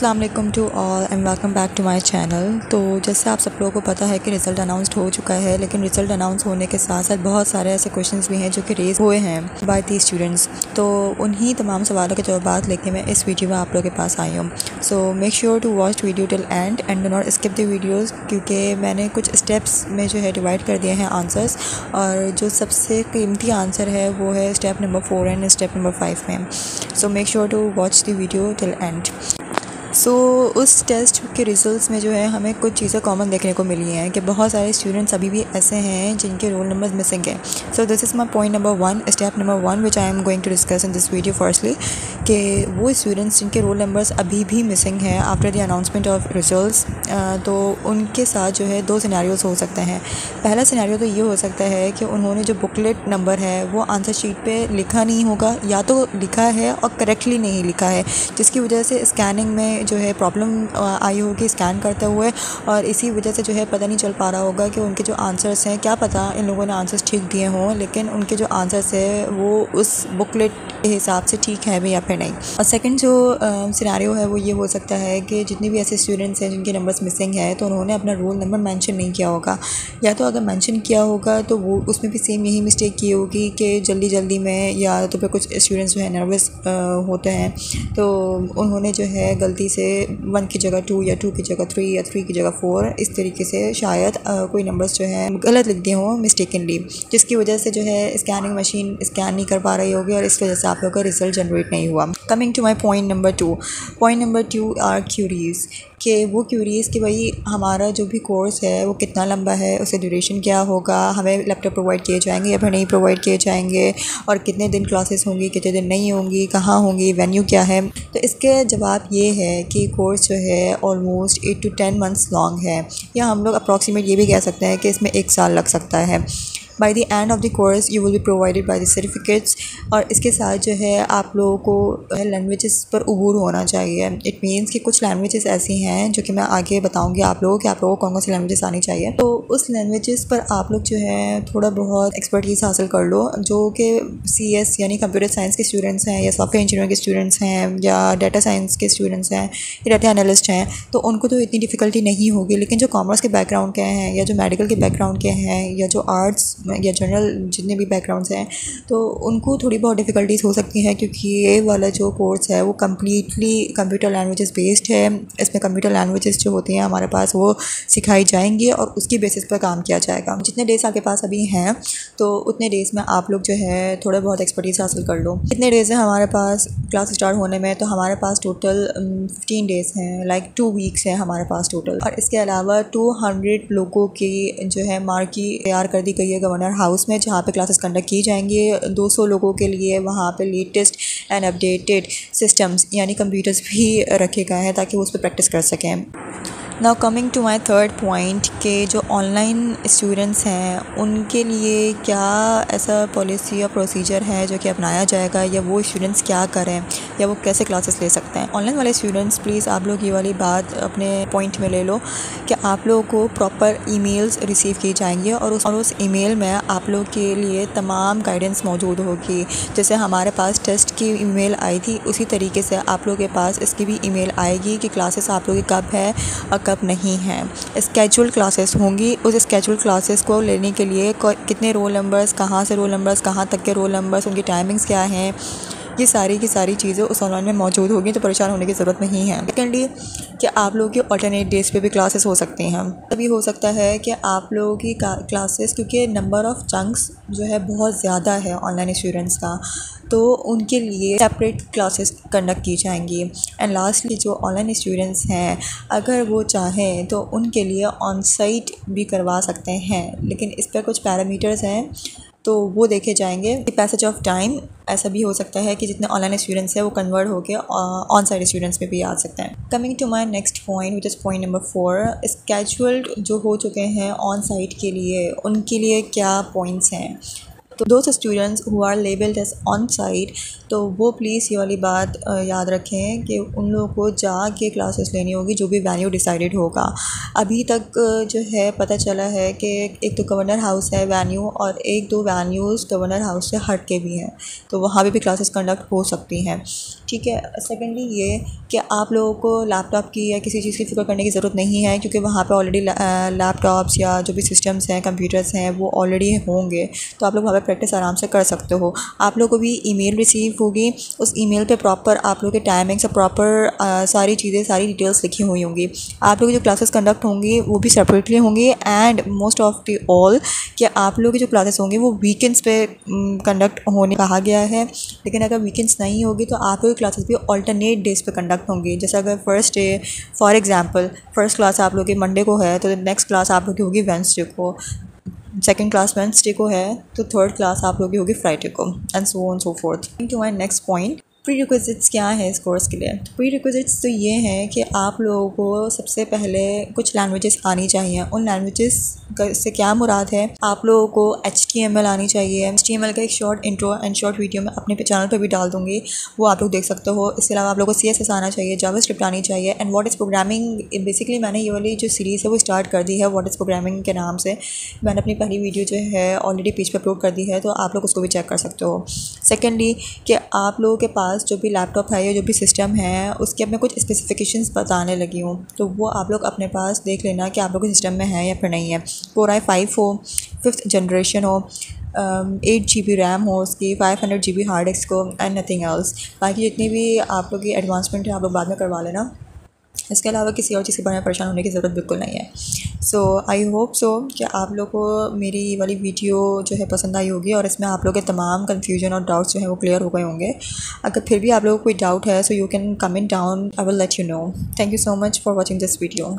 Allam to all and welcome back to my channel तो जैसे आप सब लोगों को पता है कि रिज़ल्ट अनाउंसड हो चुका है, लेकिन रिज़ल्ट अनाउंस होने के साथ साथ बहुत सारे ऐसे क्वेश्चंस भी हैं जो कि रेज हुए हैं बाय दी स्टूडेंट्स तो उन्हीं तमाम सवालों के जवाब लेके मैं इस वीडियो में आप लोगों के पास आई हूँ. So make sure to watch video till end and do not skip the videos क्योंकि मैंने कुछ स्टेप्स में जो है डिवाइड कर दिए हैं आंसर्स और जो सबसे कीमती आंसर है वो है step number four and step number five में. So make sure to watch the video till end so so, उस टेस्ट के रिज़ल्ट्स में जो है हमें कुछ चीज़ें कॉमन देखने को मिली हैं कि बहुत सारे स्टूडेंट्स अभी भी ऐसे हैं जिनके रोल नंबर्स मिसिंग हैं। So this is my point number one step number one which I am going to discuss in this video firstly कि वो स्टूडेंट्स जिनके रोल नंबर्स अभी भी मिसिंग हैं after the announcement of results तो उनके साथ जो है दो सिनेरियोज हो सकते हैं। पहला सिनेरियो तो ये हो सकता है कि उन्होंने जो बुकलेट नंबर है, वो आंसर शीट पे लिखा नहीं होगा, या तो लिखा है और करेक्टली नहीं लिखा है, जिसकी वजह से स्कैनिंग में जो है प्रॉब्लम आई होगी स्कैन करते हुए और इसी वजह से जो है पता नहीं चल पा रहा होगा कि उनके जो आंसर्स हैं, क्या पता इन लोगों ने आंसर्स ठीक दिए हों, लेकिन उनके जो आंसर्स है, वो उस बुकलेट के हिसाब से ठीक है भी या फिर नहीं और सेकंड जो सिनारियो है वो ये हो सकता है कि जितने भी ऐसे स्टूडेंट्स हैं जिनके नंबर्स मिसिंग है तो उन्होंने अपना रोल नंबर मैंशन नहीं किया होगा। या तो अगर मैंशन किया होगा तो वो उसमें भी सेम यही मिस्टेक की होगी कि जल्दी जल्दी में या तो फिर कुछ स्टूडेंट्स जो है नर्वस होते हैं तो उन्होंने जो है गलती से वन की जगह टू या टू की जगह थ्री या थ्री की जगह फोर इस तरीके से शायद कोई नंबर्स जो है गलत लिख दिए हों मिस्टेकनली जिसकी वजह से जो है स्कैनिंग मशीन स्कैन नहीं कर पा रही होगी और इस वजह से आप लोग का रिज़ल्ट जनरेट नहीं हुआ। Coming to my point number two point number two are queries कि वो क्यूरीज कि भाई हमारा जो भी कोर्स है, वो कितना लंबा है उसका ड्यूरेशन क्या होगा, हमें लैपटॉप प्रोवाइड किए जाएँगे या फिर नहीं प्रोवाइड किए जाएँगे, और कितने दिन क्लासेस होंगी, कितने दिन नहीं होंगी, कहाँ होंगी वेन्यू क्या है? तो इसके जवाब ये है कि कोर्स जो है almost eight to ten months long है। या हम लोग अप्रॉक्सीमेट ये भी कह सकते हैं कि इसमें एक साल लग सकता है। By the end of the course you will be provided by the certificates और इसके साथ जो है, आप लोगों को लैंग्वेजेस पर अबूर होना चाहिए। इट मीन्स कि कुछ लैंग्वेजेस ऐसी हैं जो कि मैं आगे बताऊँगी आप लोगों कि आप लोगों को कौन कौन सी लैंग्वेजेस आनी चाहिए। तो उस लैंग्वेजेस पर आप लोग जो है, थोड़ा बहुत एक्सपर्टीज़ हासिल कर लो, जो कि सी एस यानी कंप्यूटर साइंस के स्टूडेंट्स हैं या सॉफ्टवेयर इंजीनियर के स्टूडेंट्स हैं या डाटा साइंस के स्टूडेंट्स हैं या डाटा एनालिस्ट हैं तो उनको तो इतनी डिफ़िकल्टी नहीं होगी। लेकिन जो कॉमर्स के बैकग्राउंड के हैं या जो मेडिकल के बैकग्राउंड के हैं या जो आर्ट्स या जनरल जितने भी बैकग्राउंड्स हैं तो उनको थोड़ी बहुत डिफ़िकल्टीज हो सकती हैं क्योंकि ये वाला जो कोर्स है वो कम्प्लीटली कंप्यूटर लैंग्वेजेस बेस्ड है। इसमें कंप्यूटर लैंग्वेजेस जो होती हैं हमारे पास वो सिखाई जाएँगी और उसकी बेसिस पर काम किया जाएगा। जितने डेज़ आपके पास अभी हैं तो उतने डेज़ में आप लोग जो है थोड़ा बहुत एक्सपर्टीज़ हासिल कर लो। कितने डेज़ हैं हमारे पास क्लास स्टार्ट होने में तो हमारे पास टोटल फिफ्टीन डेज़ हैं लाइक टू वीक्स हैं हमारे पास टोटल और इसके अलावा टू हंड्रेड लोगों की जो है मार्की तैयार कर दी गई है गवर्नर हाउस हाउस में जहाँ पे क्लासेस कंडक्ट की जाएँगी। 200 लोगों के लिए वहाँ पे लेटेस्ट एंड अपडेटेड सिस्टम्स यानी कंप्यूटर्स भी रखे गए हैं ताकि वो उस पर प्रैक्टिस कर सकें। Now coming to my third point के जो ऑनलाइन स्टूडेंट्स हैं, उनके लिए क्या ऐसा पॉलिसी या प्रोसीजर है जो कि अपनाया जाएगा, या वो स्टूडेंट्स क्या करें, या वो कैसे क्लासेस ले सकते हैं? ऑनलाइन वाले स्टूडेंट्स प्लीज़ आप लोग ये वाली बात अपने पॉइंट में ले लो कि आप लोगों को प्रॉपर ईमेल्स रिसीव की जाएँगी और उस और उस ईमेल में आप लोग के लिए तमाम गाइडेंस मौजूद होगी। जैसे हमारे पास टेस्ट की ईमेल आई थी, उसी तरीके से आप लोग के पास इसकी भी ईमेल आएगी कि क्लासेस आप लोग कब है कब नहीं है। स्केचुअल क्लासेस होंगी। उस स्केचुअल क्लासेस को लेने के लिए कितने रोल नंबर्स कहाँ से रोल नंबर्स कहाँ तक के रोल नंबर्स उनकी टाइमिंग्स क्या हैं? ये सारी की सारी चीज़ें उस ऑनलाइन में मौजूद होगी तो परेशान होने की ज़रूरत नहीं है। सेकेंडली कि आप लोगों की ऑल्टरनेट डेज़ पे भी क्लासेस हो सकती हैं। तभी हो सकता है कि आप लोगों की क्लासेस क्योंकि नंबर ऑफ़ चंक्स जो है बहुत ज़्यादा है ऑनलाइन स्टूडेंट्स का तो उनके लिए सेपरेट क्लासेस कंडक्ट की जाएँगी। एंड लास्टली जो ऑनलाइन स्टूडेंट्स हैं, अगर वो चाहें तो उनके लिए ऑन साइट भी करवा सकते हैं। लेकिन इस पर कुछ पैरामीटर्स हैं। तो वो देखे जाएँगे। पैसेज ऑफ़ टाइम ऐसा भी हो सकता है कि जितने ऑनलाइन स्टूडेंट्स हैं, वो कन्वर्ट होकर ऑन साइड स्टूडेंट्स में भी आ सकते हैं। Coming to my next point which is point number four scheduled जो हो चुके हैं ऑन साइट के लिए, उनके लिए क्या पॉइंट्स हैं? तो दोस्त students who are labelled as on site तो वो प्लीज़ ये वाली बात याद रखें कि उन लोगों को जाके क्लासेस लेनी होगी जो भी वैन्यू डिसाइडेड होगा। अभी तक जो है पता चला है कि एक तो गवर्नर हाउस है वैन्यू और एक दो वैन्यूज़ गवर्नर हाउस से हट के भी हैं तो वहाँ भी, भी क्लासेस कंडक्ट हो सकती हैं। ठीक है सेकेंडली ये कि आप लोगों को लैपटॉप की या किसी चीज़ की फ़िक्र करने की ज़रूरत नहीं है क्योंकि वहाँ पर ऑलरेडी लैपटॉप्स या जो भी सिस्टम्स हैं कंप्यूटर्स हैं वो ऑलरेडी होंगे। तो आप लोग वहाँ पे प्रैक्टिस आराम से कर सकते हो। आप लोग को भी ईमेल रिसीव होगी। उस ईमेल पे प्रॉपर आप लोग के टाइमिंग्स और प्रॉपर सारी चीज़ें, सारी डिटेल्स लिखी हुई होंगी। आप लोग जो क्लासेस कंडक्ट होंगी, वो भी सेपरेटली होंगी। And most of the all कि आप लोग की जो क्लासेस होंगी, वो वीकेंड्स पे कंडक्ट होने कहा गया है। लेकिन अगर वीकेंड्स नहीं होगी तो आप लोग क्लासेस भी अल्टरनेट डेज़ पे कंडक्ट होंगी। जैसे अगर first day for example first class आप लोग की मंडे को है तो नेक्स्ट क्लास आप लोग की होगी वेंसडे को। सेकेंड क्लास वेंसडे को है तो थर्ड क्लास आप लोग की होगी फ्राइडे को and so on so forth to my next point prerequisites क्या है इस कोर्स के लिए? प्री रिक्विजिट्स तो ये हैं कि आप लोगों को सबसे पहले कुछ लैंग्वेजेस आनी चाहिए। उन लैंग्वेजेस से क्या मुराद है? आप लोगों को एच टी एम एल आनी चाहिए। एच टी एम एल का एक short intro and short video मैं अपने चैनल पर भी डाल दूँगी। वो आप लोग देख सकते हो। इसके अलावा आप लोगों को सी एस एस आना चाहिए जावा स्क्रिप्ट आनी चाहिए and what is programming basically मैंने ये वाली जो सीरीज़ है वो स्टार्ट कर दी है वॉट इज़ प्रोग्रामिंग के नाम से। मैंने अपनी पहली वीडियो जो है ऑलरेडी पेज पर अपलोड कर दी है तो आप लोग उसको भी चेक कर सकते हो। सेकेंडली कि आप लोगों के पास जो भी लैपटॉप है या जो भी सिस्टम है, उसके अब मैं कुछ स्पेसिफिकेशंस बताने लगी हूँ। तो वो आप लोग अपने पास देख लेना कि आप लोग के सिस्टम में है या फिर नहीं है। फोर आई फाइव हो फिफ्थ जनरेशन हो एट जी बी रैम हो उसकी five hundred G B hard disk हो एंड नथिंग एल्स बाकी जितनी भी आप लोग की एडवांसमेंट है, आप लोग बाद में करवा लेना। इसके अलावा किसी और चीज़ के बारे में परेशान होने की ज़रूरत बिल्कुल नहीं है। सो आई होप सो कि आप लोग को मेरी वाली वीडियो जो है पसंद आई होगी और इसमें आप लोग के तमाम कन्फ्यूज़न और डाउट्स जो है वो क्लियर हो गए होंगे। अगर फिर भी आप लोगों को कोई डाउट है so you can comment down I will let you know thank you so much for watching this video